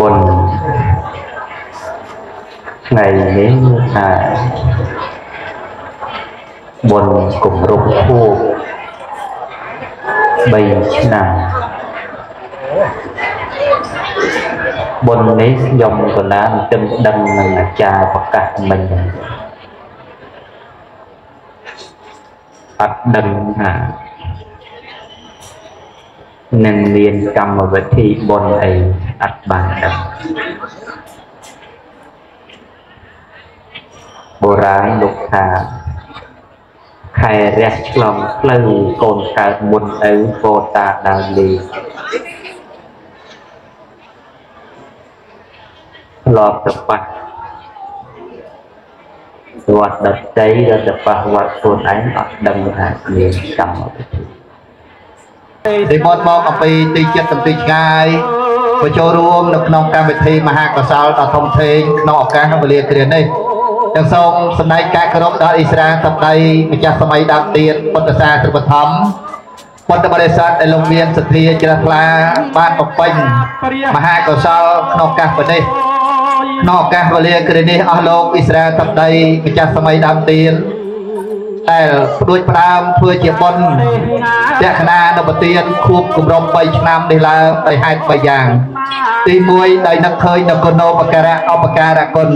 បុណ្យថ្ងៃនេះថាបុណ្យគម្រប់ខួប3ឆ្នាំបុណ្យនេះខ្ញុំក៏ណានទិមដឹងនឹងអាចារ្យប្រកាសមិញអត់ដឹងថានឹងមានកម្មវិធីបុណ្យអី អត់បានដឹងបុរាណលោកថាខែរះឆ្លងផ្លូវកូនកើតមុនឪពោតាដើរលេងធ្លាប់ទៅប៉ះវត្តដតីដល់ទៅប៉ះវត្តខ្លួនឯងអត់ដឹងថាមានកម្មវិធីនិមន្តមកអំពីទីចិត្តសំទីឆ្ងាយ បញ្ចូលរួមនៅក្នុងកម្មវិធីមហាកុសលដ៏ធំធេងក្នុងឱកាសវេលាគ្រានេះទាំងសូមសម្ដែងការគោរពដល់អ៊ីស្រាសម្ដីម្ចាស់សម័យដើមទៀតពុទ្ធសាសនាបឋមពុទ្ធបរិស័ទដែលលោកមានសទ្ធាជ្រះថ្លាបានបំពេញមហាកុសលក្នុងឱកាសនេះក្នុងឱកាសវេលាគ្រានេះអស់លោកអ៊ីស្រាសម្ដីម្ចាស់សម័យដើមទៀត ដែលផ្ដួចផ្ដើមធ្វើជាបុណ្យលក្ខណៈនៅប្រទានខួបគម្រប់3ឆ្នាំនេះឡើងដោយហេតុ3យ៉ាង ទី1ដោយនឹកឃើញនៅគុណោបការៈឧបការៈគុណ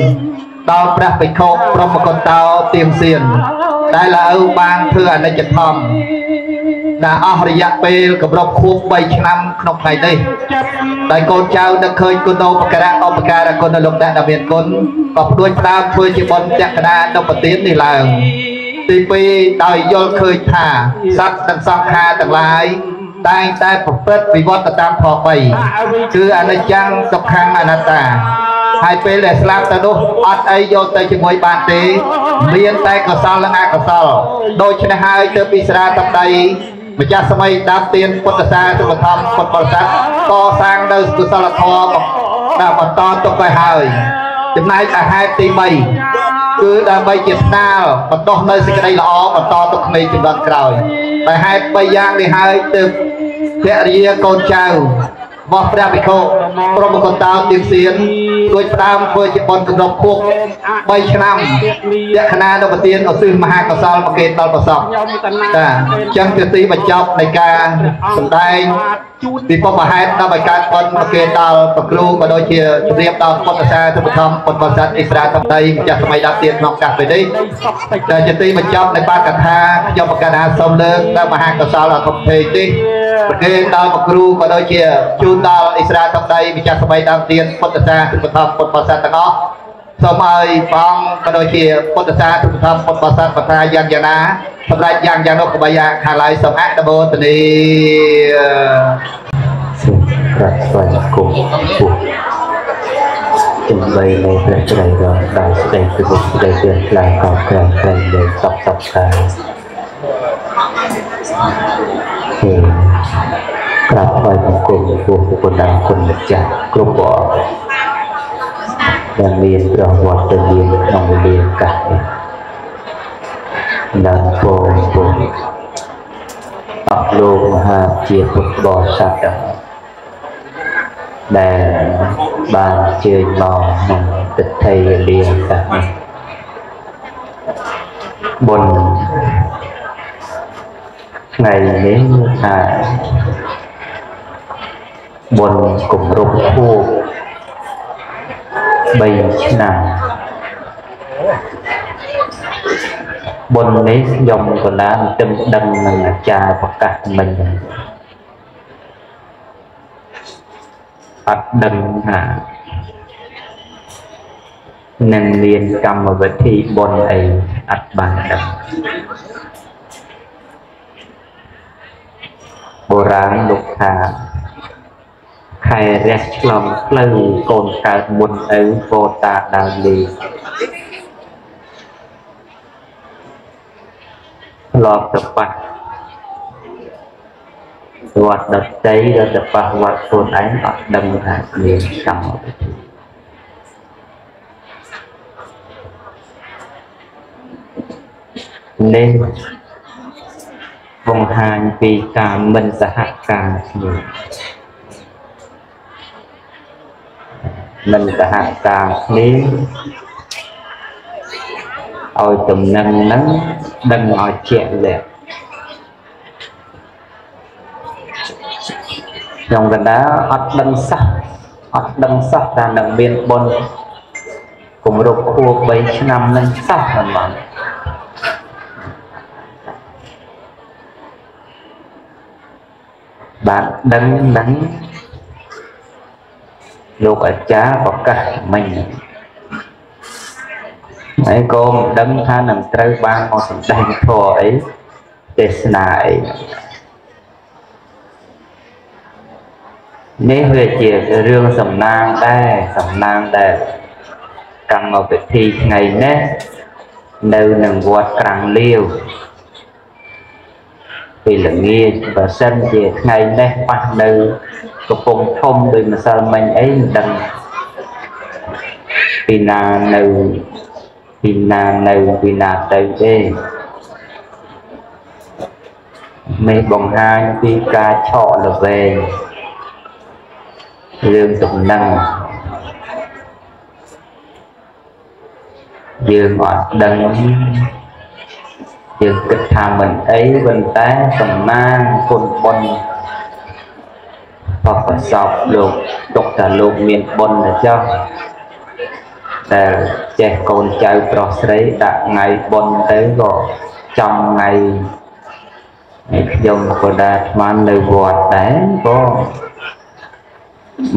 ដល់ព្រះបិក្ខុព្រមគុណតោទៀងសៀនដែលលើបានធ្វើអនិច្ចធម្មដែលអស់រយៈពេលគម្រប់ខួប3ឆ្នាំក្នុងថ្ងៃនេះដោយកូនចៅនឹកឃើញគុណោបការៈឧបការៈគុណលោកអ្នកដែលមានគុណក៏ផ្ដួចផ្ដើមធ្វើជាបុណ្យចក្កណានៅប្រទាននេះឡើង ទី2ដោយយល់ឃើញថាសត្វទាំងសង្ខារទាំងឡាយតែងតែប្រព្រឹត្តវិវត្តតាមធម៌3គឺអនិច្ចំទុក្ខំអនត្តាហើយពេលដែលស្លាប់ទៅនោះអត់អីយកទៅជាមួយបានទេ មានតែកុសលនិងអកុសលដូច្នេះហើយទើបពីស្រាតដីម្ចាស់សម័យដាប់ទៀនពុទ្ធសាសនាបឋមពុទ្ធបរិស័ទកសាងនៅកុសលធម៌ដល់បន្តទុកទៅហើយចំណែកអាហេតុទី3 គឺដើម្បីជាស្នាលបន្តនៅសេចក្តីល្អបន្តទុកក្មេងជំនាន់ក្រោយតែហេតុ3យ៉ាងនេះហើយទើបភរិយាកូនចៅ របស់ព្រះភិក្ខុព្រមកន្តោទៀងសៀនជួយផ្ដើមធ្វើជាបុណ្យគម្រប់ខួប3ឆ្នាំលក្ខណៈនៅប្រទានឧទ្ទិសមហាកុសលមកគេដល់ប្រសពចាអញ្ចឹងជាទីបញ្ចប់នៃការសម្ដែងពីពុទ្ធហេតុដល់ឲ្យកើតបុណ្យមកគេដល់ប្រគ្រូក៏ដូចជាជម្រាបដល់ពុទ្ធសាសនាបឋមពុទ្ធបរិស័ទអ៊ីស្រាអែលសម្ដីម្ចាស់សម័យដល់ទៀតក្នុងកាសពេលនេះតែជាទីបញ្ចប់នៃបាតកថាខ្ញុំប្រកាសថាសូមលើកដល់មហាកុសលអធិភេទនេះ ប្រគេនដល់ប្រគ្រូក៏ដូចជាជូនដល់អ៊ីស្រាអែលសម្ដីម្ចាស់សម័យដើមទៀតពុទ្ធសាសនាបឋមពុទ្ធបរិស័ទទាំងអស់សូមឲ្យបងក៏ដូចជាពុទ្ធសាសនាបឋមពុទ្ធបរិស័ទបតាយ៉ាងយ៉ាងណាសម្រាប់យ៉ាងយ៉ាងនោះក៏បីយ៉ាងខាងឡើយសូមអនុមោទនីសូមក្រាបថ្វាយគុំពុះដើម្បីនៃព្រះជ្រៃរងដល់ស្ដីពីបុព្វស្ដីពីខ្លាំងកោក្រែងក្រែងលើសពសពខាងហេ ក្រាបថ្វាយបង្គំពុះពុទ្ធដាគុណម្ចាស់គ្រប់ព្រះអង្គដែលមានព្រះវត្តមានក្នុងវេលាកាសនេះដល់ពលពុទ្ធអស់លោកមហាជាពុទ្ធបរិស័ទទាំងដែលបានជើញមកក្នុងទិដ្ឋិវេលាកាសនេះបុណ្យថ្ងៃនេះថា បុណ្យគម្រប់ខួប3ឆ្នាំបុណ្យនេះខ្ញុំក៏ណានទិមដឹងនឹងអាចារ្យប្រកាសមិញអត់ដឹងថានឹងមានកម្មវិធីបុណ្យអីអត់បានដឹងបុរាណលោកថា ខែរះឆ្លងផ្លូវកូនកើតមុនឪពោតាដើរលេងធ្លាប់ទៅប៉ះវត្តដតីដល់ទៅប៉ះវត្តខ្លួនឯងអត់ដឹងថាមានកម្មវិធីនេះបង្ហាញពីការមិនសហការគ្នា មិនសហការគ្នាឲ្យតំណែងហ្នឹងដឹងឲ្យជាក់លាក់ក្នុងកណ្ដាលអត់ដឹងសោះអត់ដឹងសោះថានឹងមានបុណ្យគម្រប់ខួប3ឆ្នាំនឹងសោះហ្នឹងបងបានដឹងហ្នឹង លោកអាចារ្យប្រកាសមិញហើយក៏មិនដឹងថានឹងត្រូវបានមកសម្ដែងធម៌អីទេសនាអីនេះវាជារឿងសំណាងដែរសំណាងដែរកម្មពិធីថ្ងៃនេះនៅនឹងវត្តក្រាំងលាវពេលល្ងាចបើសិនជាថ្ងៃនេះប៉ះនៅ កំពង់ធំដោយម្សិលមិញអីមិនដឹងពីណានៅពីណានៅពីណាទៅទេមេបង្ហាញពីការឆក់ល្វែងរឿងសំណឹងយើងអត់ដឹងយើងគិតថាមិនអីប៉ុន្តែសំណាងគុណបុណ្យ បបសពលោកទុកថាលោកមានបុណ្យទៅចុះតែចេះកូនចៅប្រុសស្រីដាក់ថ្ងៃបុណ្យទៅក៏ចំថ្ងៃហើយខ្ញុំក៏ដែរស្មាននៅវត្តដែរក៏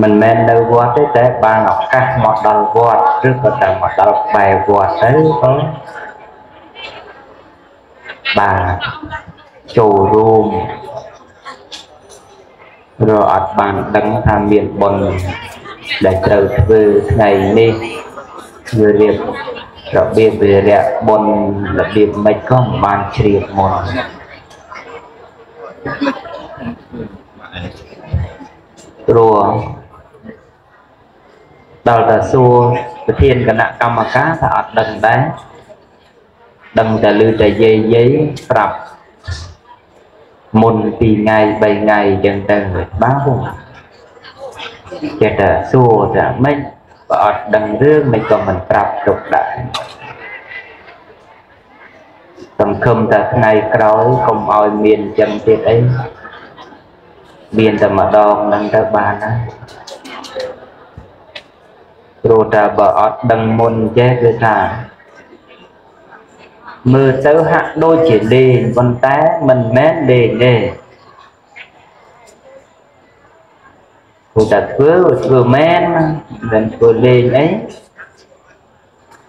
មិនមែននៅវត្តទេតែបានឱកាសមកដល់វត្តឬក៏តែមកដល់ក្បែរវត្តទៅក៏បាទចូលរួម រកអត់បានដឹងថាមានបុណ្យដែលត្រូវធ្វើថ្ងៃនេះវារៀបរបៀបវិរៈបុណ្យរបៀបមិនក៏មិនបានជ្រាបមុនព្រោះដល់តែសួរប្រធានគណៈកម្មការថាអត់ដឹងដែរដឹងតែឮតែយាយយាយប្រាប់ មុន2ថ្ងៃ3ថ្ងៃអញ្ចឹងទៅបាទពុំចេះតែសួរថាម៉េចបើអត់ដឹងរឿងមិនក៏មិនប្រាប់ទុកដែរសង្ឃឹមតែថ្ងៃក្រោយកុំឲ្យមានអញ្ចឹងទៀតអីមានតែម្ដងនឹងទៅបានណាព្រោះតែបើអត់ដឹងមុនចេះគឺថា មើលទៅហាក់ដូចជាលេងប៉ុន្តែមិនមែនលេងទេព្រោះតែធ្វើធ្វើមែនមិនធ្វើលេងអី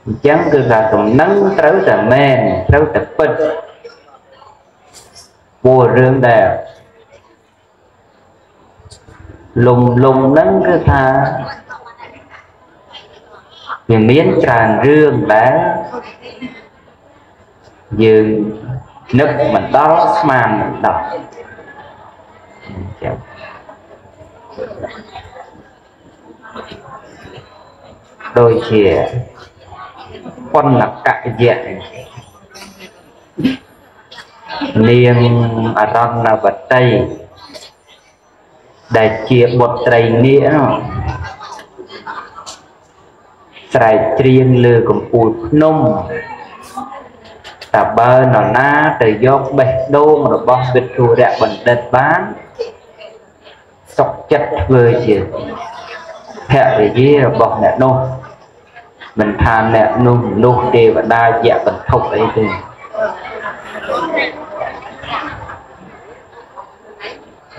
អញ្ចឹងគឺថាសំណឹងត្រូវតែមែនត្រូវតែពិតព្រោះរឿងដែលលំលំហ្នឹងគឺថាវាមានច្រើនរឿងដែល យើងនឹកមិនដល់ស្មានមិនដល់ចឹងដូចជាបុណ្យកយៈនាងអរណវតីដែលជាបុត្រីនាគស្រែកច្រៀងលើកំពូលភ្នំ តើបើនរណាទៅយកបេះដូងរបស់វិទ្យុរៈបណ្ឌិតបានសុខចិត្តធ្វើជាភរិយារបស់អ្នកនោះមិនថាអ្នកនោះនោះទេវតាយៈបន្ទុកអីទេ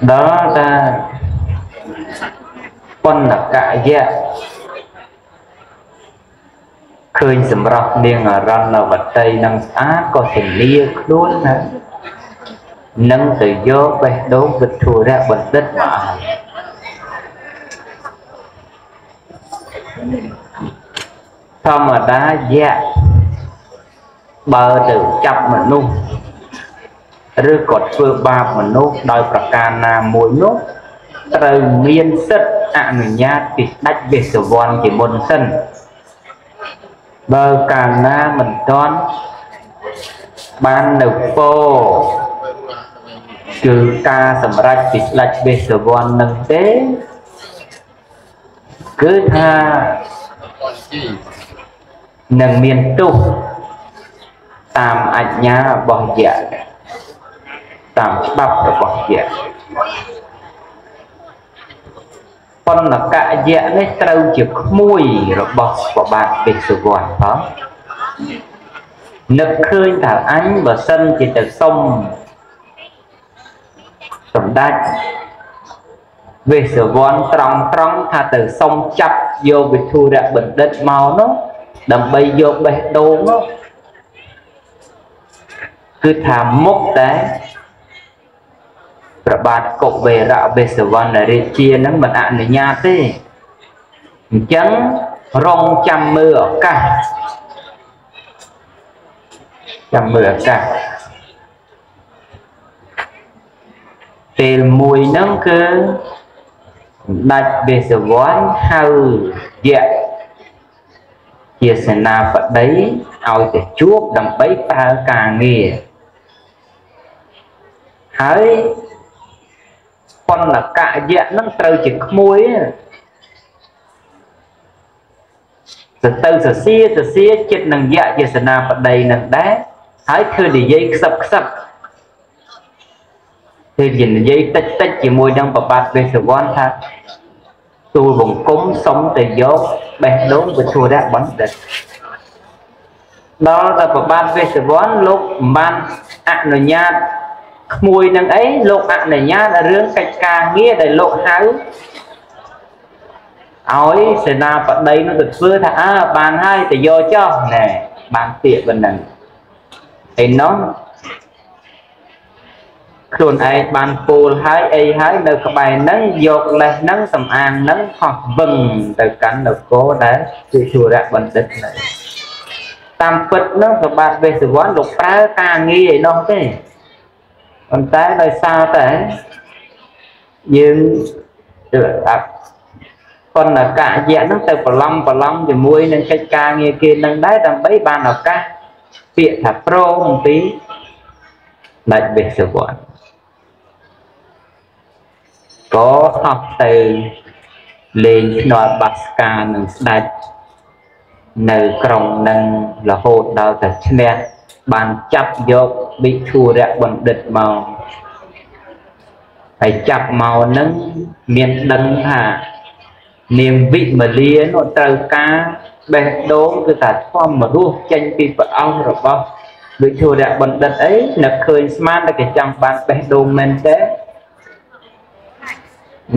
ដល់តាបណ្ណកយៈ ឃើញសម្រាប់នាងអរណវតីនឹងស្អាតក៏សលាខ្លួនណានឹងទៅយកបេះដូងវិធុរៈបណ្ឌិតមកឲ្យធម្មតាយៈបើទៅចាប់មនុស្សឬក៏ធ្វើបាបមនុស្សដោយប្រការណាមួយនោះត្រូវមានសិទ្ធិអនុញ្ញាតពីស្ដេចវេស្សវណ្ណជាមុនសិន បើកាលណាមិនទាន់បាននៅពោគឺការសម្រេចពីស្ដេចវេស្សវណ្ណនឹងទេ គឺថានឹងមានទុះតាមអញ្ញារបស់យៈតាមច្បាប់របស់យៈ បណ្ណកយៈនេះត្រូវជាក្មួយរបស់បបាទវិសវ័នផងនឹកឃើញថាអញបើសិនជាទៅសុំសម្ដេចវេសវ័នត្រង់ត្រង់ថាទៅសុំចាប់យកវិធុរៈបណ្ឌិតមកនោះដើម្បីយកបេះដូងនោះគឺថាមុខតែ ប្របាទកុវេរៈវេសវណ្ណរាជានឹងមិនអនុញ្ញាតទេអញ្ចឹងរងចាំមើលឱកាសចាំមើលឱកាសពេលមួយហ្នឹងគឺសម្ដេចបេសវ័នហៅយៈជាសេនាបតីឲ្យទៅជួបដើម្បីប្រើការងារហើយ បណ្ណកយៈនឹងត្រូវជាក្មួយទៅទៅសសៀសសៀចិត្តនឹងយៈជាសេនាបតីនឹងដែរហើយធ្វើនិយាយខ្សឹបខ្សឹបគឺនិយាយតិចតិចជាមួយនឹងប្របាទវេសវ័នថាទូលបង្គំសុំទៅយកបេះដូងវិធុរៈបណ្ឌិតដល់តែប្របាទវេសវ័នលោកមិនបានអនុញ្ញាតក្មួយនឹងអីលោកអនុញ្ញាតរឿងកិច្ចការងារដែលលោកហៅឲ្យសេនាបតីនោះទៅធ្វើថាអើបានហើយទៅយកចោះណែបានពាក្យប៉ុណ្ណឹងឯនោះខ្លួនឯងបានពូលហើយអីហើយនៅក្បែរហ្នឹងយកលេសហ្នឹងសំអាងហ្នឹងហោះវឹងទៅកាន់នគរដែលជាធុរៈបណ្ឌិតហ្នឹងតាមពិតហ្នឹងប្របាទវេសវ័នលោកប្រើការងារឯនោះទេ ប៉ុន្តែដោយសារតែយើងអាបណ្ណកយៈហ្នឹងទៅប្រឡំប្រឡំជាមួយនឹងកិច្ចការងារគេនឹងដែរដើម្បីបានឱកាសពាក្យថាប្រងអំពីដាច់បេសវ័នក៏ហោះទៅលេងភ្នាល់បាសការនឹងស្ដេចនៅក្រុងនឹងរហូតដល់តែឈ្នះបានចាប់យក វិធុរៈបណ្ឌិតមកហើយចាប់មកនឹងមានដឹងថានាងវិមលានោះត្រូវការបេះដូងគឺថាធម្មរស់ចេញពីព្រះអង្គរបស់វិធុរៈបណ្ឌិតអីនឹកឃើញស្មានតែគេចង់បានបេះដូងមែនទេ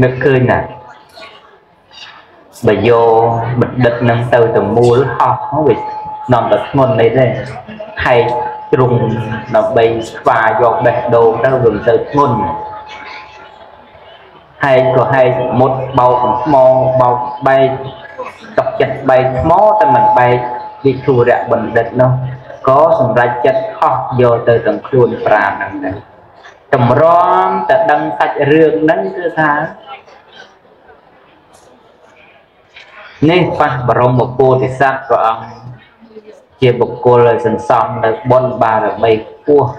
នឹកឃើញណាបើយកបណ្ឌិតនឹងទៅទៅមូលហោះនោះវានាំតែធ្ងន់នេះទេហែក ទ្រង់ដើម្បីស្វាយកបេះដូងទៅវាមិនទៅធ្ងន់ហែកក៏ហែកមុតបោកថ្មបោកបែកតកចិត្តបែកថ្មតែមិនបែកវិធុរៈបណ្ឌិតនោះក៏សម្រេចចិត្តខុសយកទៅទាំងខ្លួនប្រាណហ្នឹងដែរតម្រាំតែដឹងសាច់រឿងហ្នឹងគឺថានេះប៉ះបរមពោធិសត្វព្រះអង្គ ជាបុគ្គលឲ្យសន្សំនៅបុណ្យបារមីខ្ពស់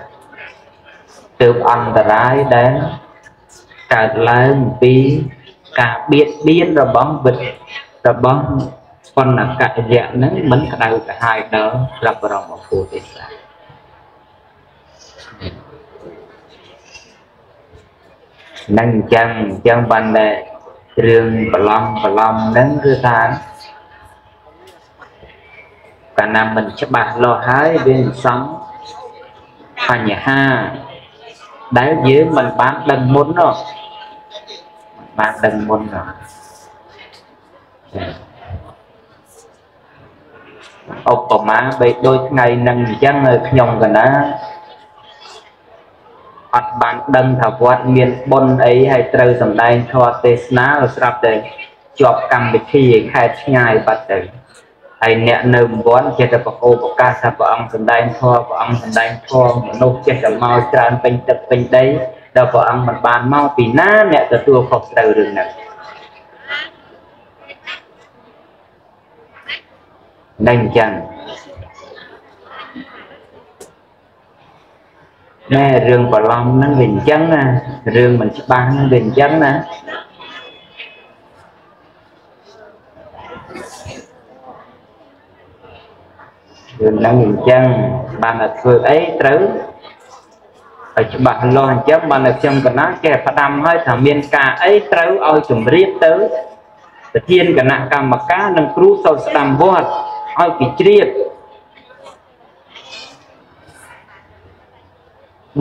ទើបអន្តរាយដែលកើតឡើងពីការបៀតបៀនរបស់វិទ្របស់បណ្ណកយៈនឹងមិនក្តៅក្រហាយដល់ព្រះបរមពុទ្ធិសានឹងអញ្ចឹងអញ្ចឹងបានតែរឿងប្រឡំប្រឡំហ្នឹងគឺថា កាលណាមិនច្បាស់លាស់ហើយវាសំបញ្ហាដែលយើងមិនបានដឹងមុននោះបានដឹងមុននោះឧបមាបីដូចថ្ងៃនឹងអញ្ចឹងខ្ញុំកណាអត់បានដឹងថាវត្តមានបុណ្យអីហើយត្រូវសម្ដែងធម៌ទេសនាស្រាប់តែជាប់កម្មវិធីឯខេត្តឆ្ងាយបាត់ទៅ ហើយអ្នកនៅវត្តចេះតែប្រកោប្រកាសថាព្រះអង្គសម្ដែងធម៌ព្រះអង្គសម្ដែងធម៌មនុស្សចេះតែមកច្រើនពេញទឹកពេញដីដល់ព្រះអង្គមិនបានមកពីណាអ្នកទទួលខុសត្រូវរឿងហ្នឹងនឹងអញ្ចឹងណែរឿងប្រឡំហ្នឹងវាអញ្ចឹងណារឿងមិនច្បាស់ហ្នឹងវាអញ្ចឹងណា រឿងហ្នឹងអញ្ចឹងបានតែធ្វើអីត្រូវឲ្យច្បាស់លាស់អញ្ចឹងបានតែខ្ញុំកណាចេះផ្ដាំឲ្យថាមានការអីត្រូវឲ្យជម្រាបទៅប្រធានគណៈកម្មការនិងគ្រូសូត្រស្ដាំវត្តឲ្យគេជ្រាប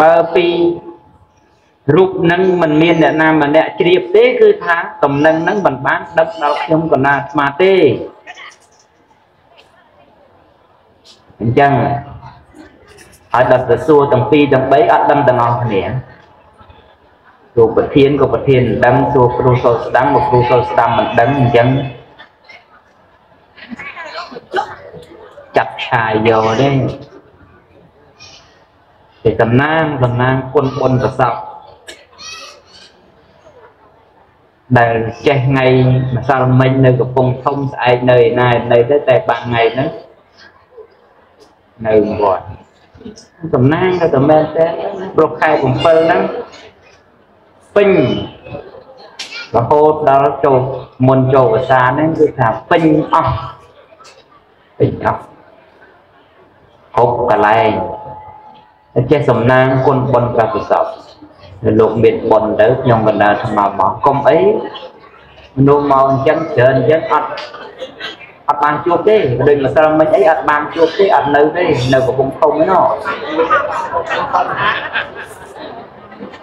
បើពីរូបនឹងមិនមានអ្នកណាម្នាក់ជ្រាបទេគឺថាតំណែងនឹងមិនបានដឹកដល់ខ្ញុំកណាអាត្មាទេ អញ្ចឹងហើយដល់ទៅសួរទាំងពីរទាំងបីអត់ដឹងទាំងអស់គ្នាសួរប្រធានក៏ប្រធានមិនដឹងសួរគ្រូសូត្រស្ដាំក៏គ្រូសូត្រស្ដាំមិនដឹងអញ្ចឹងចាត់ឆាយយកទេជាតំណាងតំណាងគុណបុណ្យប្រសពដែលចេះថ្ងៃម្សិលមិញនៅកំពង់ធំស្អែកនៅឯណានៅទៅតែបាក់ថ្ងៃហ្នឹង នៅវត្តតំណាងទៅតែមែនទេប្រខែ7ហ្នឹងពេញរហូតដល់ចូលមុនចូលភាសាហ្នឹងគឺថាពេញអស់ពេញអស់គ្រប់កន្លែងតែចេះសំណាងគុណបុណ្យប្រសពនៅលោកមានបុណ្យទៅខ្ញុំកណ្ដាលថ្មមកកុំអីមនុស្សមកអញ្ចឹងច្រើនអញ្ចឹងអត់ អត់បានជួបទេដូចម្សិលមិញអីអត់បានជួបទេអត់នៅទេនៅកំពង់ធំហ្នឹង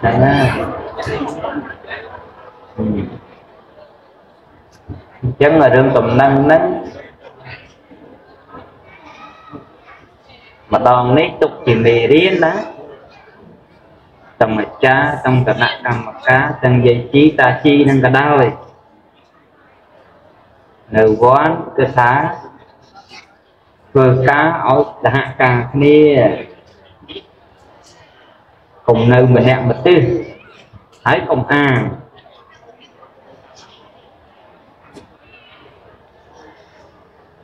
ហ្នឹងណាអញ្ចឹងរឿងតំណែងហ្នឹងម្ដងនេះទុកជាមេរៀនណាទាំងម្ចាស់ទាំងគណៈកម្មការទាំងយាយជីតាជីនឹងក៏ដោយ នៅវត្តគឺថាធ្វើការឲ្យសហការគ្នាកុំនៅម្នាក់ម្ទិសហើយកុំអាង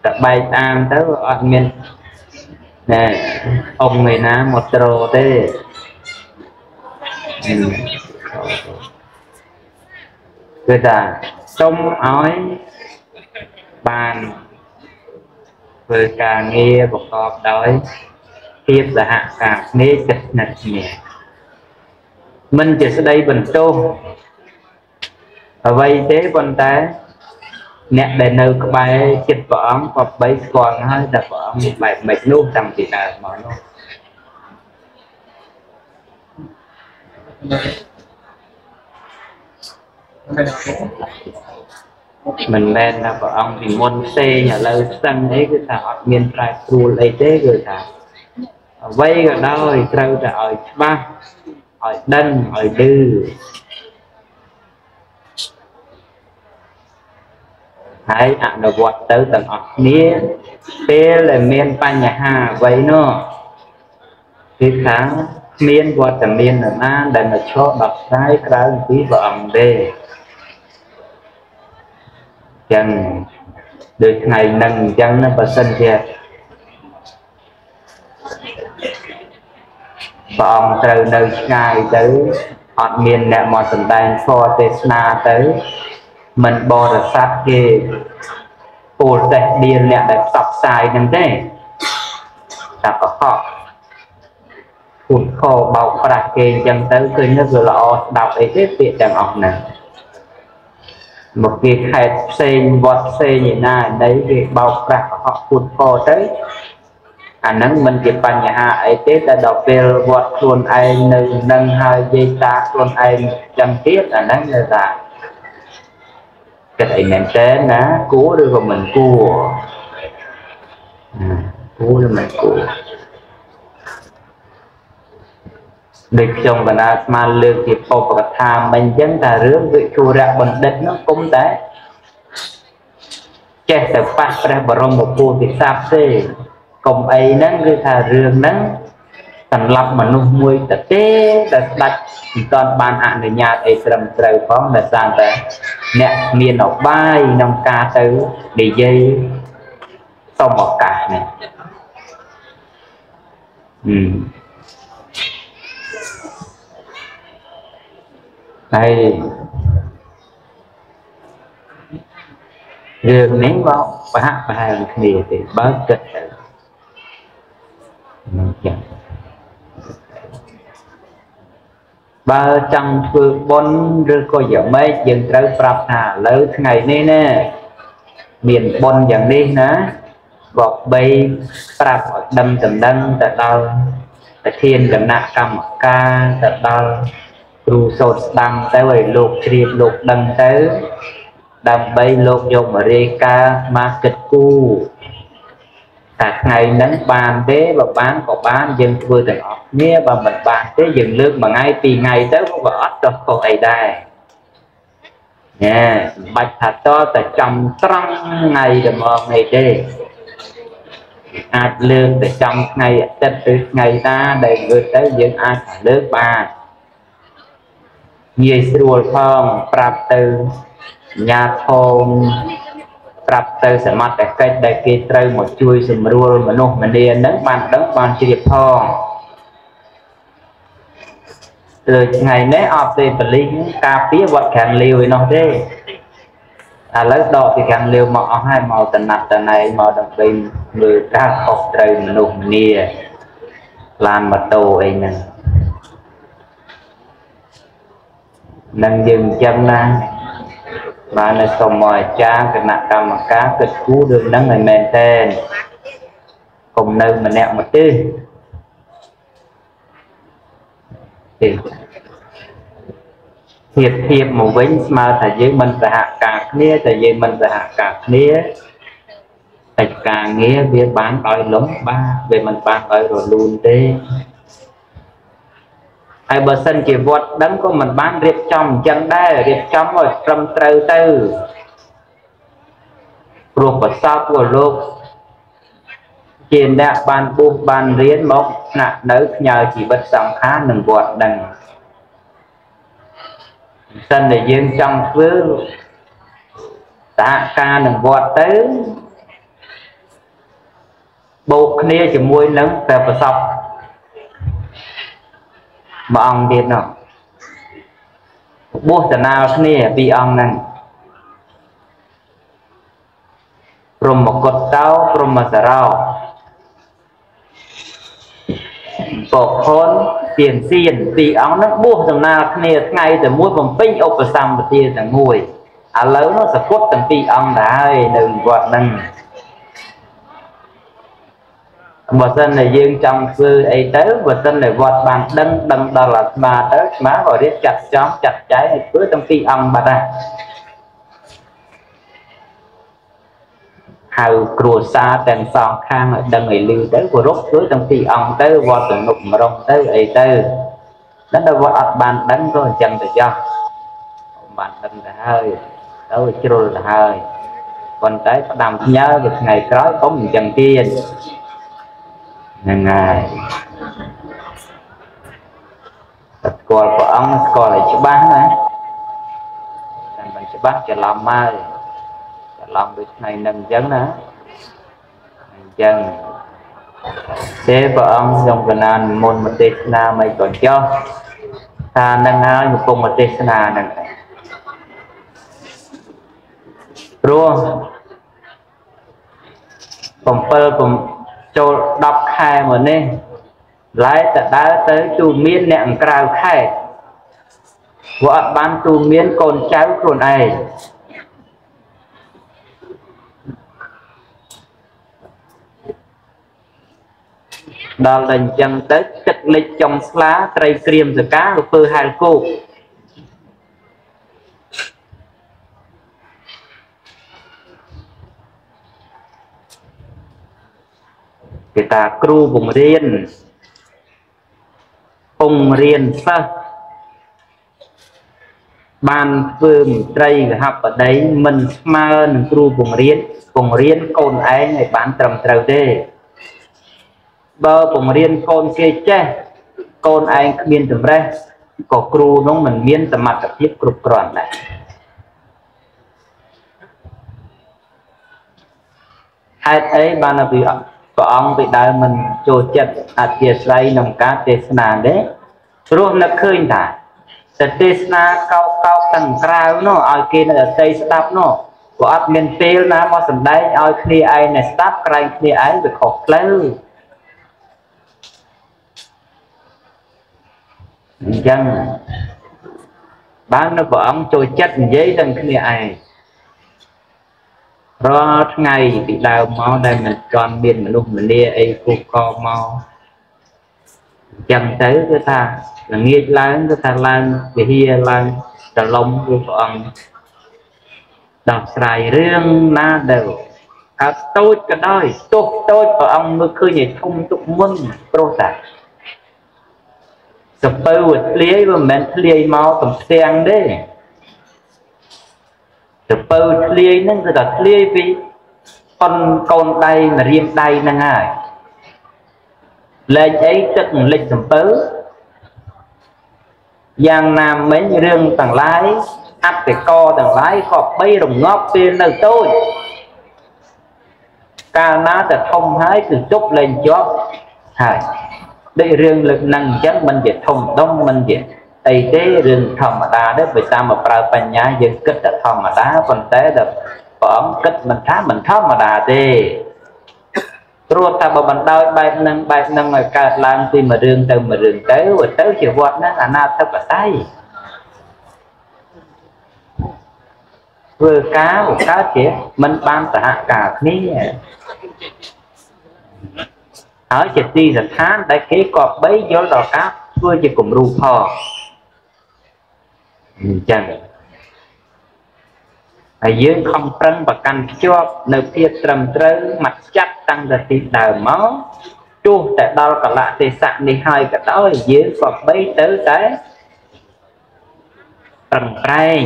តែបែកអានទៅអត់មានណែអង្គឯណាមកត្រទេគឺថាសុំឲ្យ បានធ្វើការងារប្រកបដោយភាពសហការគ្នាចិត្តស្និទ្ធគ្នាមិនជាស្ដីបន្ទោសអ្វីទេប៉ុន្តែអ្នកដែលនៅក្បែរចិត្តព្រះអង្គក៏បីស្គាល់ហើយតែព្រះអង្គបែបម៉េចនោះតាំងពីដើមមកនោះ មិនមែនថាព្រះអង្គពីមុនផ្សេងឥឡូវស្ទឹងអីគឺថាអត់មានប្រែប្រួលអីទេគឺថាអ្វីក៏ដោយត្រូវតែឲ្យច្បាស់ឲ្យដឹងឲ្យឮហើយអនុវត្តទៅទាំងអស់គ្នាពេលដែលមានបញ្ហាអ្វីនោះគឺថាមានវត្តមាននរណាដែលមកឈរដោះស្រាយក្រៅពីព្រះអង្គទេ ចឹងដូចថ្ងៃហ្នឹងអញ្ចឹងណាបើសិនជាព្រះអង្គត្រូវនៅឆ្ងាយទៅអត់មានអ្នកមកសម្ដែងធម៌ទេសនាទៅមិនបរិស័ទគេពូលតេះដៀលអ្នកដែលផ្សព្វផ្សាយនឹងទេតែកុហកពុទ្ធខបោកប្រាស់គេអញ្ចឹងទៅឃើញទៅវាល្អស្ដាប់អីទេពាក្យទាំងអស់ហ្នឹង មកគេខេតផ្សេងវត្តផ្សេងឯណាណីគេបោកប្រាស់កុហកពុទ្ធខទៅអាហ្នឹងមិនជាបញ្ហាអីទេតែដល់ពេលវត្តខ្លួនឯងនៅនឹងហើយយាយតាខ្លួនឯងចឹងទៀតអាហ្នឹងគឺថាគិតអីមែនតើណាគួរឬក៏មិនគួរគួរឬមិនគួរ ដូចខ្ញុំកណាស្មានលើកជាពុបកថាមិញអញ្ចឹងតែរឿងវិជុរៈបណ្ឌិតនោះគុំតែចេះតែប៉ះព្រះបរមពុទ្ធិស័ព្ទទេកុំអីហ្នឹងគឺថារឿងហ្នឹងសម្រាប់មនុស្សមួយទៅទេដែលស្ដាច់មិនទាន់បានអនុញ្ញាតអីត្រឹមត្រូវផងដោយសារតែអ្នកមានអបាយក្នុងការទៅនិយាយសុំឱកាសនេះហឹ ហើយរឿងនេះមកប្រហាក់ប្រហែលគ្នាទេបើគិតទៅនឹងចឹងបើចង់ធ្វើបុណ្យឬក៏យ៉ាងម៉េចយើងត្រូវប្រាប់ថាឥឡូវថ្ងៃនេះណាមានបុណ្យយ៉ាងនេះណាបបបីប្រាប់ឲ្យដឹងចំណឹងទៅដល់ប្រធានគណៈកម្មការទៅដល់ គ្រូសូត្រស្ដាំទៅឲ្យលោកជ្រាបលោកដឹងទៅ ដើម្បីលោកយកមករាយការណ៍មកគិតគូរតែថ្ងៃហ្នឹងបានទេបើបានក៏បានយើងធ្វើទាំងអស់គ្នាបើមិនបានទេយើងលើកមួយថ្ងៃពីរថ្ងៃទៅក៏អត់ចោះខុសអីដែរញ៉ែមិនបាច់ថាតតែចំត្រង់ថ្ងៃតែមកនេះទេអាចលើកទៅចំថ្ងៃអាទិត្យឬថ្ងៃណាដែលលើកទៅយើងអាចលើកបាន ងាយស្រួលផងប្រាប់ទៅញាធមប្រាប់ទៅសមត្ថកិច្ចដែលគេត្រូវមកជួយសម្រួលមនុស្សម្នាហ្នឹងបានដឹងបានជ្រាបផងលើថ្ងៃនេះអត់ទេបលិសការពារវត្តខាងលាវឯនោះទេឥឡូវដកពីខាងលាវមកអស់ហើយមកតំណាត់តណែងមកដើម្បីមើលការខុសត្រូវមនុស្សម្នាឡានម៉ូតូអីហ្នឹង នឹងយើងអញ្ចឹងណាបាននៅសូមអាចារ្យគណៈកម្មការគិតគូររឿងហ្នឹងឲ្យមែនតើកុំនៅម្នាក់មកទេទេធៀបធៀបមកវិញស្មើថាយើងមិនសហការគ្នាតែយើងមិនសហការគ្នាតែការងារវាបានដោយលំបាកវាមិនបានដោយរលូនទេ ហើយបើសិនជាវត្តដឹងក៏មិនបានរៀបចំអញ្ចឹងដែររៀបចំឲ្យត្រឹមត្រូវទៅព្រោះប្រសព của លោកជាអ្នកបានពុះបានរៀនមកស្នាក់នៅផ្ញើជីវិតសង្ខារនឹងវត្តដឹងសិនតែយើងចង់ធ្វើសហការនឹងវត្តទៅបូកគ្នាជាមួយនឹងតែប្រសព មួយអង្គទៀតនោះបួសតនាគ្នាពីរអង្គហ្នឹងព្រមកតតោព្រមសារោបកខនទៀនសៀនពីរអង្គហ្នឹងបួសដំណើរគ្នាថ្ងៃតែមួយបំពេញឧបសម្បទាទាំងមួយឥឡូវនោះសពុតទាំងពីរអង្គដែរនៅវត្តហ្នឹង បើសិនតែយើងចង់ធ្វើអីទៅបើសិនតែវត្តបានដឹងដឹងដល់អាត្មាទៅអាត្មាក៏រៀបចាត់ចំចាត់ចែងឲ្យធ្វើទាំងពីរអង្គបាត់ដែរហៅគ្រួសារទាំងសងខាងឲ្យដឹងឲ្យលឺទៅគោរពធ្វើទាំងពីរអង្គទៅវត្តទំនុកម្រងទៅអីទៅដល់តែវត្តអត់បានដឹងក៏អញ្ចឹងទៅចោះបានដឹងទៅហើយទៅជ្រុលទៅហើយប៉ុន្តែផ្ដាំផ្ញើទៅថ្ងៃក្រោយកុំអញ្ចឹងទៀត ហ្នឹងហើយតែស្គាល់ព្រះអង្គស្គាល់ឲ្យច្បាស់ណាតែមិនច្បាស់ច្រឡំមកច្រឡំដូចថ្ងៃនឹងអញ្ចឹងណាអញ្ចឹងទេព្រះអង្គខ្ញុំកណានមុនមកទេសនាមិនក៏ចោះថានឹងហើយកំពុងមកទេសនាហ្នឹងព្រោះ7ចូល10ខែ មកនេះឡែកទៅដើរទៅទូមានអ្នកក្រៅខេត្តព្រោះអត់បានទូមានកូនចៅខ្លួនឯងដល់តែអញ្ចឹងទៅទឹកលិចចំស្លាត្រីក្រៀមសកាទៅពើហែលគោក គេថាគ្រូបង្រៀនពងរៀនសិស្សបានធ្វើមន្ត្រីកហបតីមិនស្មើនឹងគ្រូបង្រៀនបង្រៀនកូនឯងឲ្យបានត្រឹមត្រូវទេបើបង្រៀនកូនគេចេះកូនឯងគ្មានចម្រេះក៏គ្រូនោះមិនមានសមត្ថភាពគ្រប់គ្រាន់ដែរហេតុអីបានវា ព្រះអង្គពីដើមមិនចូលចិត្តអធិស្ឋ័យក្នុងការទេសនាទេព្រោះនឹកឃើញថាទៅទេសនាកោកកោកទាំងក្រៅនោះឲ្យគេនៅអតីស្ដាប់នោះព្រោះអត់មានពេលណាមកសំដែងឲ្យគ្នាឯងអ្នកស្ដាប់ក្រែងគ្នាឯងវាខុសផ្លូវអញ្ចឹងបាននៅព្រះអង្គចូលចិត្តនិយាយទាំងគ្នាឯង រាល់ថ្ងៃពីដើមមកដែលមិនទាន់មានមនុស្សម្នាអីគូកមកអញ្ចឹងទៅគឺថាល្ងាចឡើងគឺថាឡើងវិហារឡើងត្រឡំគឺព្រះអង្គដោះស្រាយរឿងណាដែលកើតតូចក៏ដោយទោះតូចព្រះអង្គមើលឃើញឲ្យធំទុកមុនព្រោះតែសពើវាធ្លាយវាមិនមែនធ្លាយមកកំផ្ទាំងទេ សពើធ្លាយហ្នឹងគឺថាធ្លាយពីប៉ុនកូនដៃម្រាមដៃហ្នឹងហើយលែកអីទឹកលិចសំពើយ៉ាងណាមិញរឿងទាំងឡាយអត្តកទាំងឡាយក៏បីរងាប់ពេលនៅតូចកាលណាតែធំហើយគឺជប់លែងជាប់ហើយដូចរឿងលើកហ្នឹងអញ្ចឹងមិនជាធំដុំមិនជា អីទេរឿងធម្មតាទេបើតាមមកប្រើបញ្ញាយើងគិតតែធម្មតាប៉ុន្តែដល់ព្រះអង្គគិតមិនថាមិនធម្មតាទេព្រោះតែបើបណ្ដោយបែបហ្នឹងបែបហ្នឹងឲ្យកើតឡើងពីមួយរឿងទៅមួយរឿងទៅទៅជាវត្តហ្នឹងអនាធិបតេយ្យធ្វើការកើតជាមិនបានសហការគ្នាហើយជាទីស្ថានដែលគេក៏បីយល់ដល់ការធ្វើជាគំរូផង អញ្ចឹងហើយយើងខំប្រឹងប្រកាន់ភ្ជាប់នៅភាពត្រឹមត្រូវមកចាត់តាំងតែទីដើមមកទោះតែដល់កលៈទេសៈនេះហើយក៏ដោយយើងក៏បីទៅតែប្រឹងប្រែង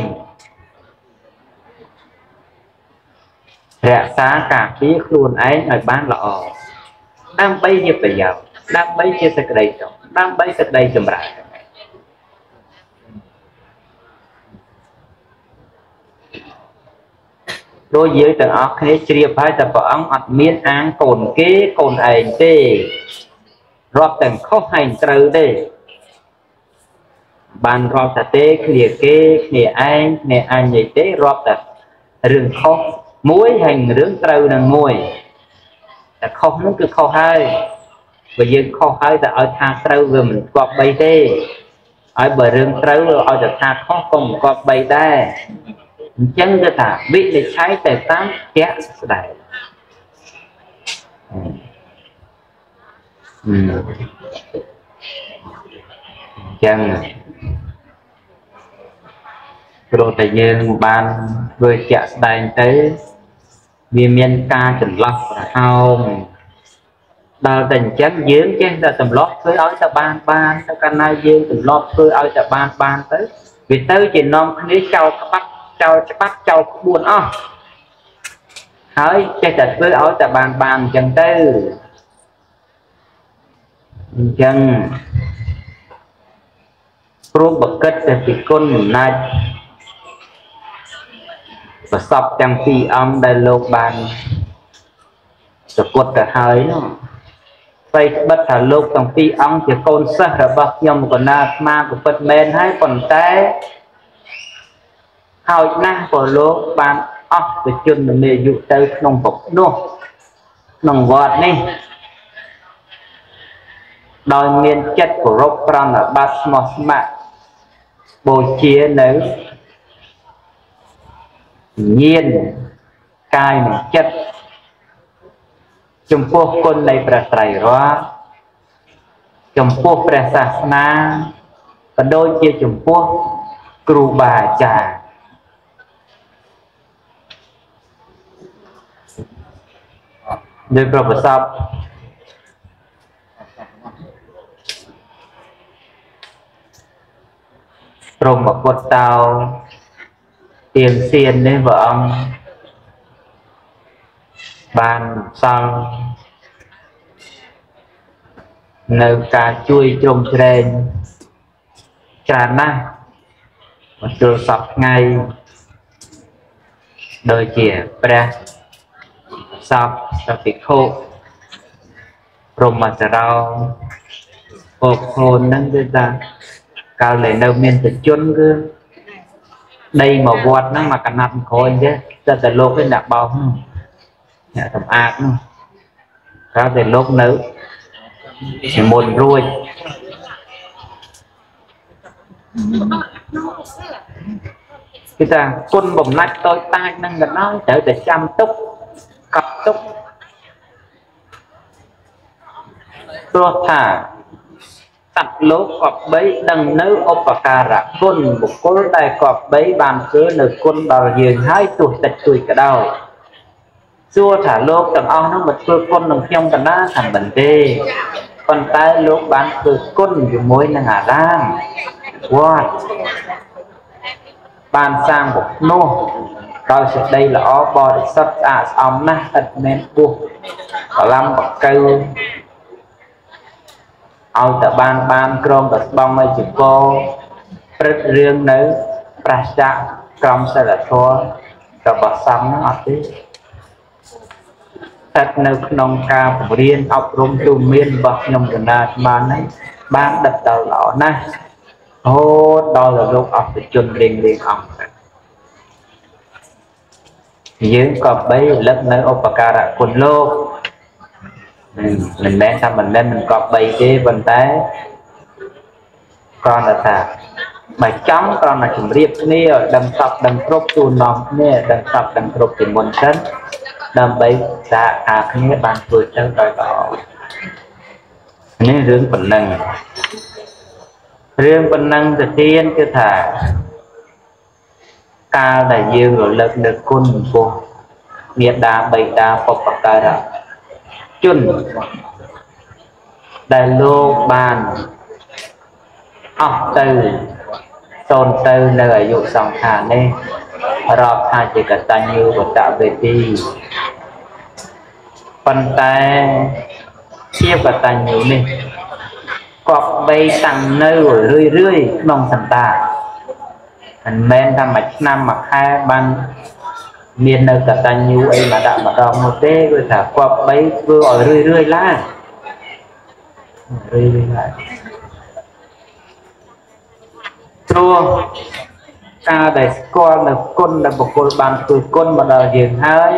រក្សាការពារខ្លួនឯងឲ្យបានល្អដើម្បីជាប្រយោជន៍ដើម្បីជាសេចក្តីសុខដើម្បីសេចក្តីចម្រើន ដូចយើងទាំងអស់គ្នាជ្រាបហើយតែព្រះអង្គអត់មានអាងកូនគេកូនឯងទេរាប់ទាំងខុសហើយត្រូវទេបានរាប់តែទេគ្នាគេគ្នាឯងគ្នាអញអីទេរាប់តែរឿងខុសមួយហើយរឿងត្រូវនឹងមួយតែខុសនោះគឺខុសហើយបើយើងខុសហើយតែឲ្យថាត្រូវវាមិនគប់បីទេហើយបើរឿងត្រូវឲ្យតែថាខុសក៏មិនគប់បីដែរ អញ្ចឹងគឺថាវិនិច្ឆ័យទៅតាមជាក់ស្ដែងអញ្ចឹងព្រោះតែយើងបានធ្វើជាក់ស្ដែងទៅវាមានការចន្លោះប្រហោងដល់តែអញ្ចឹងយើងចេះតែទម្លាប់ធ្វើឲ្យតែបានបានទៅកាលណាយើងទម្លាប់ធ្វើឲ្យតែបានបានទៅវាទៅជានាំគ្នាចោលក្បាត់ ចោលច្បាប់ចោលក្បួនអស់ហើយចេះតែធ្វើឲ្យតែបានបានអញ្ចឹងទៅអញ្ចឹងព្រមបកិតតែពីគុណអំណាចប្រសពទាំងពីរអង្គដែលលោកបានសគត់ទៅហើយនោះស្វ័យបិទថាលោកទាំងពីរអង្គជាកូនសិស្សរបស់ខ្ញុំកណាអាត្មាក៏ពិតមែនហើយប៉ុន្តែ ហើយណាស់ក៏លោកបានអស់ទៅជនមានអាយុទៅក្នុងពពនោះក្នុងវត្តនេះដោយមានចិត្តគោរពប្រណិប័តស្មោះស្ម័គ្របូជានៅញៀនកាយនិងចិត្តចំពោះគុណនៃព្រះត្រៃរតន៍ចំពោះព្រះសាសនាក៏ដូចជាចំពោះគ្រូបាអាចារ្យ ដោយប្រប្រសពព្រមពុទ្ធតោទៀនសៀននេះព្រះអង្គបានសល់នៅការជួយជ្រោមជ្រែងច្រើនណាស់មកទល់សពថ្ងៃដូចជាព្រះសព សពិខុព្រមចរោពោខ្លួនហ្នឹងគឺថាកាលដែលនៅមានសជនគឺដីមកវត្តហ្នឹងមកកណាត់ក្រោយទេតែតែលោកឯអ្នកបោសអ្នកសម្អាតនោះក្រៅតែលោកនៅជាមុនរួចគឺថាគុណបំណាច់តូចតាចនឹងក៏ដោយត្រូវតែចាំទុកកប់ទុក ព្រោះថាសត្វលោកគប្បីដឹងនៅឧបការៈគុណបុគ្គលដែលគប្បីបានធ្វើនៅគុណដល់យើងហើយទោះតិចតួចក៏ដោយសួរថាលោកទាំងអស់នោះមកធ្វើគុណនឹងខ្ញុំកណាថាមិនទេប៉ុន្តែលោកបានធ្វើគុណជាមួយនឹងអារាមវត្តបានសាងបុកនោះដោយសេចក្តីល្អបរិសុទ្ធស្អាតស្អំណាស់ឥតមែនពោះកឡំបកៅ ឲ្យតែបានបានក្រមតែស្បងឲ្យជាកព្រឹត្តរឿងនៅប្រះចាក់ក្រមសិលធម៌របស់សំហ្នឹងអត់ទេស្ថិតនៅក្នុងការបង្រៀនអប់រំទូមានរបស់ខ្ញុំកណាស្មានហ្នឹងបានដឹកដល់ល្អណាស់រហូតដល់លោកអស់ជនរៀងរៀងអង្គយើងក៏បីរលឹកនៅឧបការៈគុណលោក មិនមែនថាមិនមែនមិនក៏បីទេប៉ុន្តែគ្រាន់តែថាបើចង់គ្រាន់តែជម្រាបគ្នាឲ្យដឹងសពដឹងគ្រប់ទូនាំគ្នាដឹងសពដឹងគ្រប់ពីមុនសិនដើម្បីសហការគ្នាបានធ្វើទៅដោយល្អនេះរឿងប៉ុណ្ណឹងរឿងប៉ុណ្ណឹងទៅទៀតគឺថាកាលដែលយើងរលឹកនៅគុណចំពោះមេដាបៃតាបពការៈ ជនដែលលោកបានអស់ទៅសូនទៅនៅអាយុសង្ខារនេះរាប់ថាជាកតញ្ញូវតវេទីប៉ុន្តែជាកតញ្ញូនេះគប្បីតាំងនៅរឿយរឿយក្នុងសន្តានមិនមែនថាមួយឆ្នាំមួយខែបាន មាននៅកតញ្ញូអីមកដាក់ម្ដងនោះទេគឺថាគប្បីធ្វើឲ្យរឿយរឿយឡើងរឿយរឿយឡើងព្រោះការដែលស្គាល់នៅគុណដែលបុគ្គលបានធ្វើគុណមកដល់យើងហើយ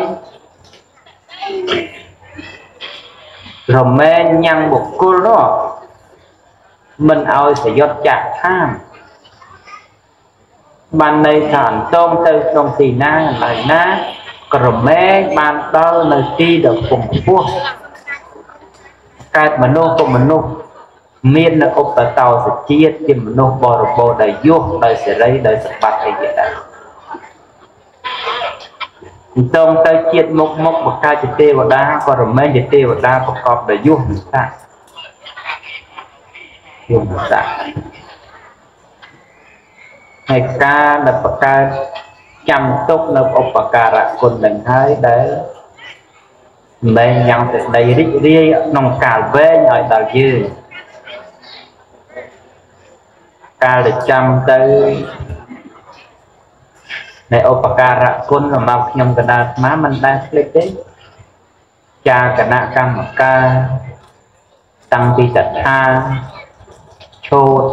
រមែងញ៉ាំងបុគ្គលនោះមិនឲ្យសយុទ្ធចាក់ខាន បានន័យថាអន្តងទៅក្នុងទីណាកន្លែងណាក្រមែងបានដល់នៅទីដ៏ពងខ្ពស់កើតមនុស្សក៏មនុស្សមាននៅឧបតោសជាតិជាមនុស្សបរិបូរដោយយុះដោយសេរីដោយសម្បត្តិអីជាដើមអញ្ចឹងទៅជាតិមុខមុខបកាជាទេវតាក៏រមែងជាទេវតាប្រកបដោយយុះនឹងតាយុះនឹងតា ហើយការដែលបង្កើតចាំទុកនៅឧបការៈគុណនឹងហើយដែលមិនមែនយ៉ាងសេចក្តីរីករាយក្នុងកាលវែងឲ្យដល់យើងកាលដែលចាំទៅនៃឧបការៈគុណសម្រាប់ខ្ញុំកណ្ដាលស្មាមិនដែលភ្លេចទេចាគណៈកម្មការតាំងពីតថាឈោត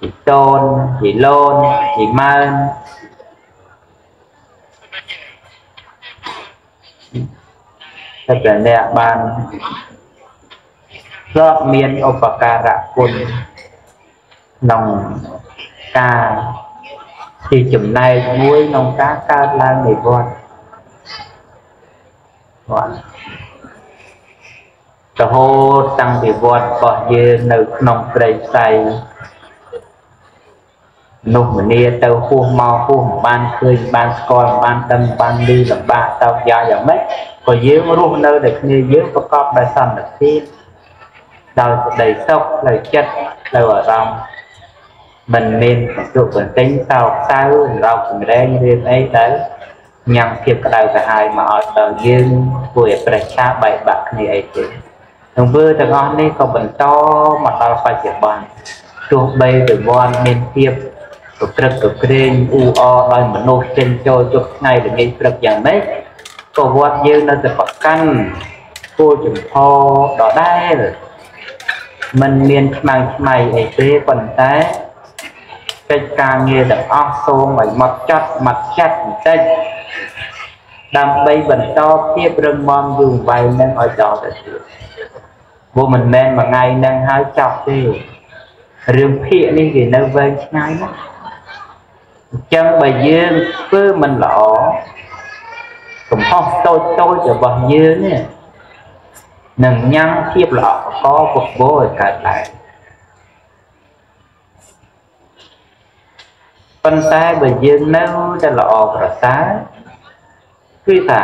ជីតូនជីឡូនជីម៉ើនតែតែអ្នកបានធ្លាប់មានឧបការៈគុណក្នុងការជាចំណែកមួយក្នុងការកើតឡើងនៃវត្តវត្តរហូតតាំងពីវត្តរបស់យើងនៅក្នុងព្រៃផ្សៃម នុស្សម្នាទៅហួសមកហួសមិនបានឃើញបានស្គាល់បានដឹងបានឮលំបាកតោកយ៉ាងយ៉ាងម៉េចក៏យើងរស់នៅតែគ្នាយើងប្រកបដោយសន្តិភាពដោយសេចក្តីសុខផ្លូវចិត្តផ្លូវអារម្មណ៍មិនមានបន្ទុកបន្ទិញសោកសៅរោគចម្រែងរឿងអីដែលញ៉ាំភាពក្តៅក្រហាយមកឲ្យដល់យើងធ្វើឲ្យប្រេះឆាបែកបាក់គ្នាអីទេទង្វើទាំងអស់នេះក៏បន្តមកដល់បច្ចុប្បន្នទោះបីប្រវត្តិមានភាព ប្រព្រឹត្តប្រក្រែងអ៊ូអដោយមនុស្សចិនចូលជប់ថ្ងៃល្ងាចព្រឹកយ៉ាងម៉េចក៏វត្តយើងនៅតែប្រកាន់គោលចំហដដែលมันមានខ្មៅខ្មៃអីទេប៉ុន្តែកិច្ចការងារទាំងអស់សូមឲ្យមកចាត់មកចាត់បន្តិចដើម្បីបន្តភាពរឹងមាំយូរវែងនឹងឲ្យដល់ទៅទៀតព្រោះមិនមែនមួយថ្ងៃនឹងហើយចប់ទេរឿងភាកនេះវានៅវែងឆ្ងាយណាស់ អញ្ចឹងបើយើងធ្វើមិនល្អកំហុសតូចតូចរបស់យើងនេះនឹងញ៉ាំងភាពល្អកពុកបោឲ្យកើតឡើងប៉ុន្តែបើយើងនៅតែល្អប្រសើរគឺថា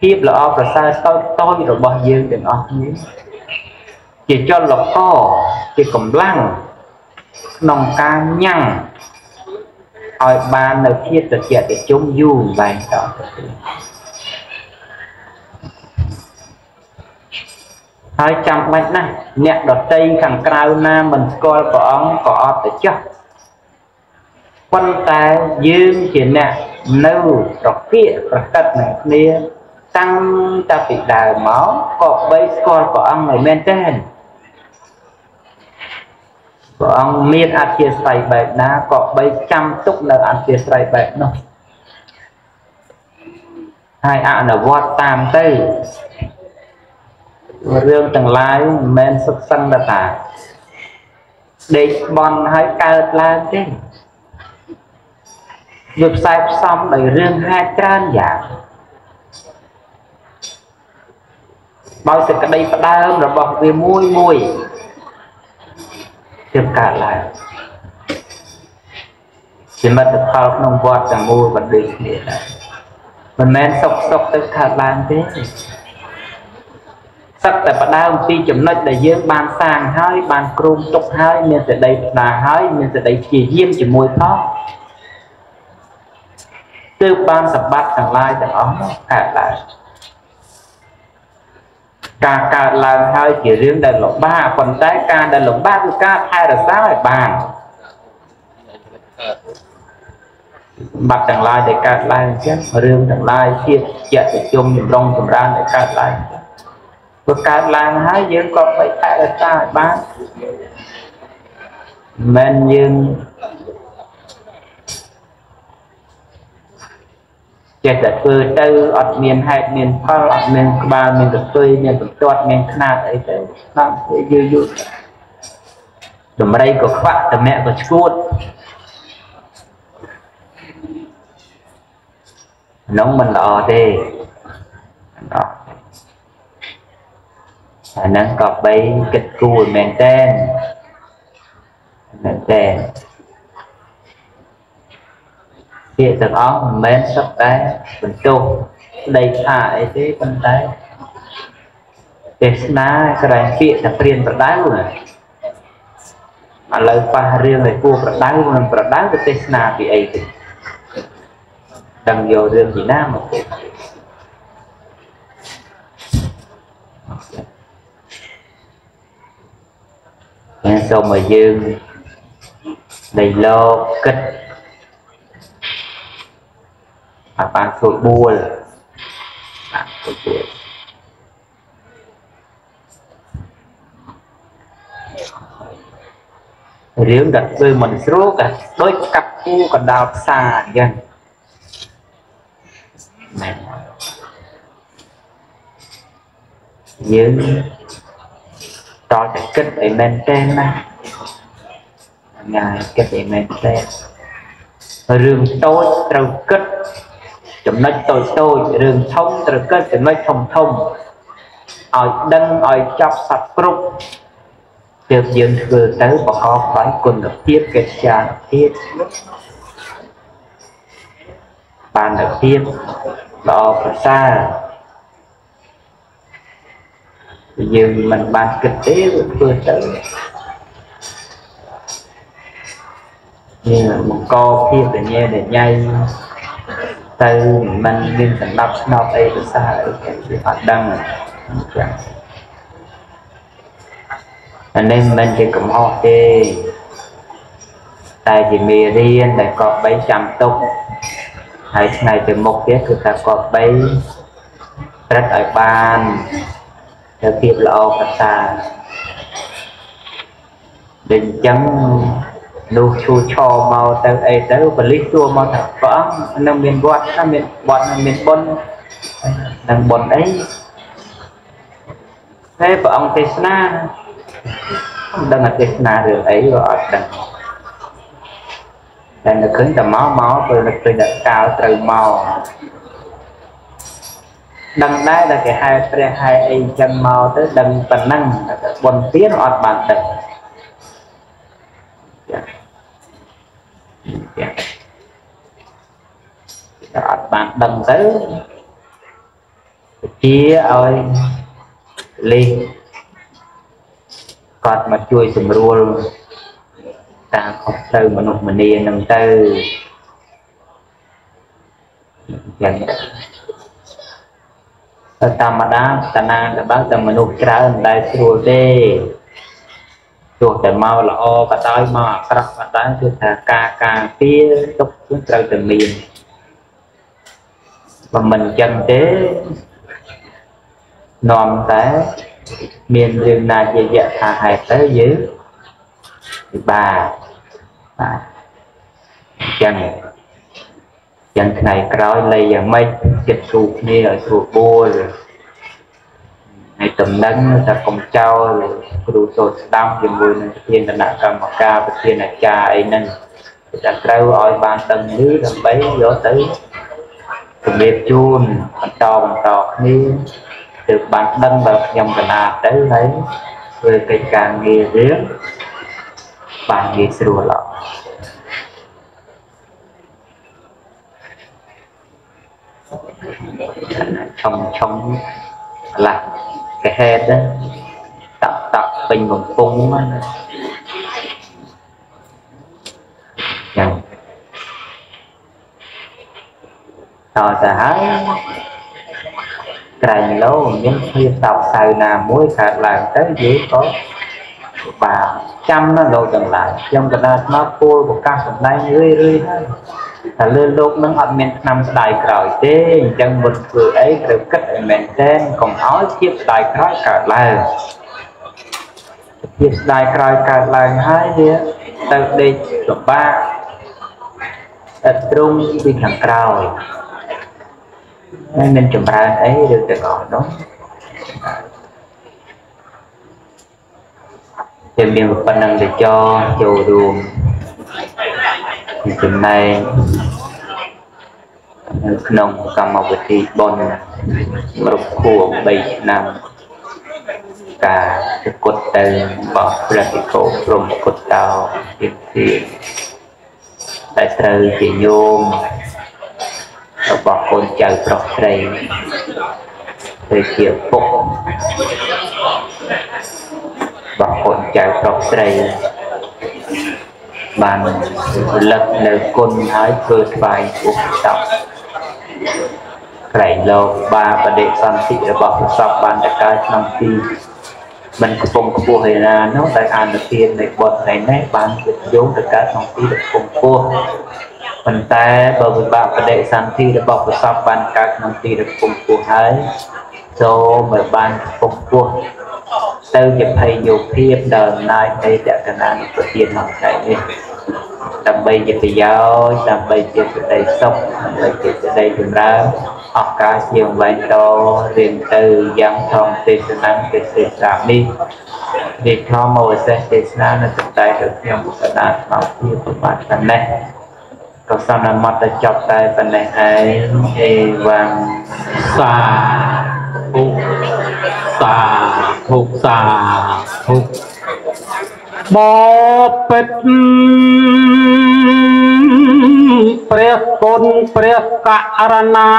ភាពល្អប្រសើរតូចតូចរបស់យើងទាំងអស់គ្នាជាចលកជាកម្លាំងក្នុងការញ៉ាំង ឲ្យបាននៅភាពត្រជាក់ត្រជុំយូរបែងតទៅទៀតហើយចាំបាច់ណាស់អ្នកដតីខាងក្រៅណាមិនស្គាល់ព្រះអង្គក៏អត់ទៅចោះប៉ុន្តែយើងជាអ្នកនៅប្រគៀកប្រកិតនឹងគ្នាតាំងតែពីដើមមកក៏បីស្គាល់ព្រះអង្គឲ្យមែនទេ ព្រះអង្គមានអធិស្ឋ័យបែបណាក៏បីចាំទុកនៅអធិស្ឋ័យបែបនោះហើយអនុវត្តតាមទៅរឿងទាំងឡាយមិនមែនសុទ្ធសឹងតែដេកបន់ហើយកើតឡើងទេវាផ្សាយផ្សំដោយរឿងហេតុច្រើនយ៉ាងដោយសេចក្តីផ្ដើមរបស់វាមួយមួយ ទើបកើតឡើងជាមិត្តផលក្នុងវត្តទាំងមូលបណ្ដូចគ្នាដែរមិនមែនសុកសុកទៅកើតឡើងទេសឹកតែផ្ដើមពីចំណុចដែលយើងបានសាងហើយបានគ្រោងទុកហើយមានសេចក្តីផ្ដាហើយមានសេចក្តីព្យាយាមជាមួយផងទើបបានសម្បត្តិទាំងឡាយទាំងអស់នោះកើតឡើង ការកើតឡើងហើយជារឿងដែលលំបាកប៉ុន្តែការដែលលំបាកគឺការថែរក្សាឲ្យបានបាត់ទាំងឡាយដែលកើតឡើងអញ្ចឹងរឿងទាំងឡាយជាតិជាក់ជុំចម្រុងចម្រើនដែលកើតឡើងព្រោះកើតឡើងហើយយើងក៏បីថែរក្សាឲ្យបានមិនយើង ចេះតែធ្វើទៅអត់មានហេតុមានផលអត់មានក្បាលមានកន្ទុយមានបន្ទាត់មានຂ្នាតអីទៅតាមវាយូរយូរតម្រៃក៏ខ្វាក់តម្រាក់ក៏ឈួតនោះមិនល្អទេអត់អាហ្នឹងក៏បីគិតគូរមែនតែនមែនតែន ពាក្យទាំងអស់មិនមែនសុទ្ធតែបន្ទោសដីថាអីទេប៉ុន្តែទេសនាក្រែងពាក្យតែព្រានប្រដៅណាឥឡូវប៉ះរឿងឲ្យគួរប្រដៅមិនប្រដៅទៅទេសនាពីអីទេដឹងយករឿងពីណាមកទេហើយសូមឲ្យយើងនៃលោកគិត ឲ្យបានស្រួលបួលបានស្រួលបួលរឿងដែលធ្វើមិនស្រួលក៏ដូចកាប់គូកណ្ដាលផ្សារអញ្ចឹងមែនយើងតតែគិតឲ្យមែនទេណាងាយគិតឲ្យមែនទេរឿងតូចត្រូវគិត ចំណុចតូចតូចរឿងធំត្រូវគិតចំណុចធំធំឲ្យដឹងឲ្យចាប់សត្វគ្រប់ទើបយើងធ្វើទៅប្រកបដោយគុណភាពកិត្យានុភាពបាននូវភាពល្អប្រសើរយើងមិនបានគិតទេធ្វើទៅនេះបង្កភាពរញ៉េរញ៉ៃ ទៅមិនមានសម្ដាប់ស្នប់អីភាសាអីគេអត់ដឹងចឹងអានេះមិនជាកំហុសទេតែជាមេរៀនដែលកប់បីចាំទុកហើយថ្ងៃទៅមុខទៀតគឺថាកប់បីត្រឹកឲ្យបានទៅភាពល្អប្រសើរដូចអញ្ចឹង នោះឈូឆមកទៅអីទៅបលិសសួរមកថាព្រះអង្គនឹងមានវត្តណាមានវត្តមានបុណ្យនឹងបុណ្យអីតែព្រះអង្គទេសនាមិនដឹងថាទេសនារឿងអីក៏អត់ដឹងតែនៅឃើញតែមកមកពេលនៅឃើញតែកាលត្រូវមកដឹងដែរតែគេហៅព្រះហៅអីចឹងមកទៅដឹងប៉ុណ្ណឹងតែបុណ្យទានអត់បានដឹងចាចាតែអត់ បានដឹងទៅជាឲ្យលេខគាត់មកជួយសម្រួលតាមខុសត្រូវមនុស្សម្នានឹងទៅយ៉ាងទៅតាមតាតាណាក៏បើតែមនុស្សច្រើនមិនដែលស្រួលទេទោះតែមកល្អក៏ដោយមកអាក្រក់ក៏ដោយគឺថាការការពារទុកគឺត្រូវតែមាន បើមិនអញ្ចឹងទេនាំតែមានរឿងណាជាយថាហេតុទៅយើងពិបាកបាទអញ្ចឹងយ៉ាងថ្ងៃក្រោយលៃយ៉ាងម៉េចចិត្តទូគ្នាឲ្យស្រួលបួលហើយតំណែងថាកុំចោលគ្រូសូត្រស្ដាប់ជាមួយនឹងប្រធានគណៈកម្មការប្រធានអាចារ្យអីហ្នឹងតែត្រូវឲ្យបានដឹងឮដើម្បីយកទៅ ជំរាបជូនបន្តបន្តគ្នាទើបបានដឹងបើខ្ញុំកណាទៅហើយធ្វើកិច្ចការងាររឿងបានងាយស្រួលអត់ឆុងឆុងឡាក់កហេតតាក់តាក់ពេញកំពុងណាយ៉ាង តើទៅហើយក្រែងលោមានភាពតបសៅណាមួយកើតឡើងទៅយើងក៏បាទចាំណាលោកទាំងឡាយខ្ញុំកណ្ដាលមកពូលប្រកាសសម្ដែងរឿយរឿយហើយថាលើលោកនឹងអត់មានឆ្នាំស្ដាយក្រោយទេអញ្ចឹងមុនធ្វើអីត្រូវគិតឲ្យមែនតែនកុំឲ្យភាពស្ដាយក្រោយកើតឡើងភាពស្ដាយក្រោយកើតឡើងហើយវាទៅដេកលំបាកតែទ្រង់ពីខាងក្រោយ ហើយមានចម្រើនអីឬទាំងអស់នោះជាមានប៉ុណ្ណឹងទៅចចូលរួមចំណែកនៅក្នុងកម្មវិធីបុណ្យរកខួប3ឆ្នាំការប្រកួតទៅរបស់ព្រះភិក្ខុព្រមគុតតោទៀតទៀតតែត្រូវជាញោម របស់កូនចៅប្រុសស្រីទៅជាពុករបស់កូនចៅប្រុសស្រីបានរលឹកនៅគុណហើយធ្វើស្វែងពុះតោក្រែងលោកបាបដិសន្ធិរបស់ព្រះសពបានតកើតក្នុងទីមិនកំពុងខ្ពស់ឯណានោះដែលអានុទាននៃបុត្រថ្ងៃនេះបានជិតយោងទៅកើតក្នុងទីដែលកំពុងខ្ពស់ ប៉ុន្តែបើវិបាកបដិសន្ធិរបស់ព្រះសពបានកើតក្នុងទីដែលកំពុងខ្ពស់ហើយចូលមកបានកំពុងខ្ពស់ទៅជាភ័យយោភាពដល់អំណាចនៃតក្កណានុប្រធានក្នុងថ្ងៃនេះដើម្បីជាប្រយោជន៍ដើម្បីជាសេចក្តីសុខដើម្បីជាសេចក្តីចម្រើនអស់កាលជាវែងតរៀនទៅយ៉ាងធម្មទេសនាទេសសានេះនេះធម្មអវសេសទេសនានៅតែទៅខ្ញុំកណាស្មារតីប្របាទតែនេះ ក៏សំណាមត់ទៅចប់តែប៉ុណ្ណេះឯងអេវ៉ាំសាធុសាធុសាធុបពិតព្រះគុណព្រះករណា